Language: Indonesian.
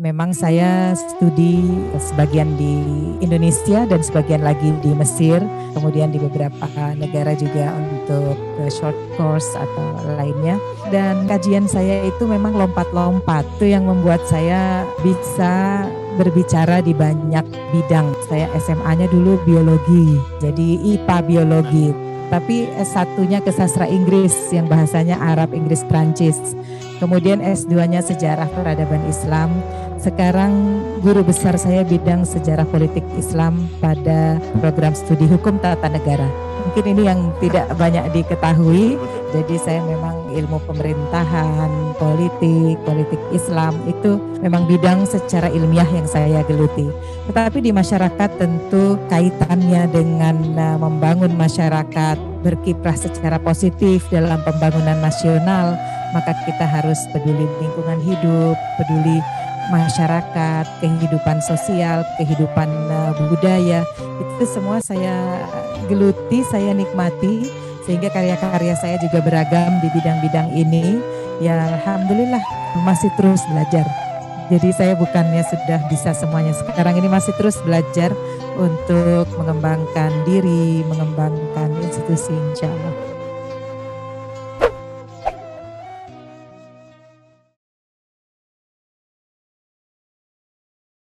Memang saya studi sebagian di Indonesia dan sebagian lagi di Mesir, kemudian di beberapa negara juga untuk short course atau lainnya. Dan kajian saya itu memang lompat-lompat, itu yang membuat saya bisa berbicara di banyak bidang. Saya SMA-nya dulu biologi, jadi IPA biologi. Tapi S1-nya ke sastra Inggris yang bahasanya Arab, Inggris, Prancis. Kemudian S2-nya sejarah peradaban Islam sekarang guru besar saya bidang sejarah politik Islam pada program studi hukum tata negara. Mungkin ini yang tidak banyak diketahui. Jadi saya memang ilmu pemerintahan, politik, politik Islam itu memang bidang secara ilmiah yang saya geluti. Tetapi di masyarakat tentu kaitannya dengan uh, membangun masyarakat berkiprah secara positif dalam pembangunan nasional, maka kita harus peduli lingkungan hidup, peduli masyarakat, kehidupan sosial, kehidupan uh, budaya, itu semua saya geluti, saya nikmati sehingga karya-karya saya juga beragam di bidang-bidang ini. Ya alhamdulillah masih terus belajar. Jadi saya bukannya sudah bisa semuanya. Sekarang ini masih terus belajar untuk mengembangkan diri, mengembangkan institusi insya Allah.